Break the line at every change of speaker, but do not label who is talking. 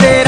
Yeah.